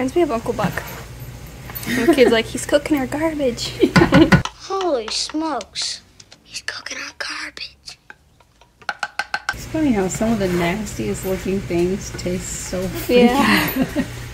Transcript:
Reminds me of Uncle Buck. The kid's like, he's cooking our garbage. Holy smokes. He's cooking our garbage. It's funny how some of the nastiest looking things taste so Yeah. good.